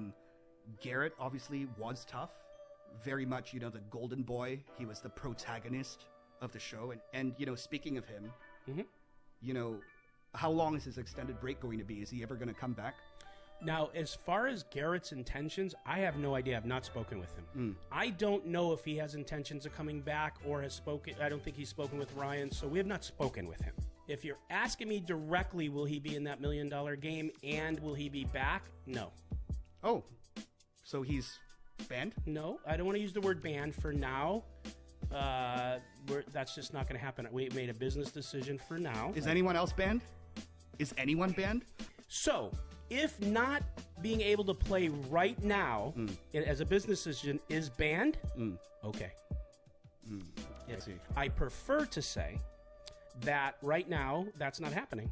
Um, Garrett obviously was tough, very much, you know, the golden boy. He was the protagonist of the show. And, and you know, speaking of him, you know, how long is his extended break going to be? Is he ever going to come back? Now, as far as Garrett's intentions, I have no idea. I've not spoken with him. I don't know if he has intentions of coming back or has spoken. I don't think he's spoken with Ryan, so we have not spoken with him. If you're asking me directly, will he be in that million dollar game and will he be back? No. Oh, so he's banned? No, I don't want to use the word banned for now. Uh, we're, that's just not going to happen. We made a business decision for now. Is anyone else banned? Is anyone banned? So, if not being able to play right now hmm. i- as a business decision is banned, hmm. okay. Hmm, if- see. I prefer to say that right now that's not happening.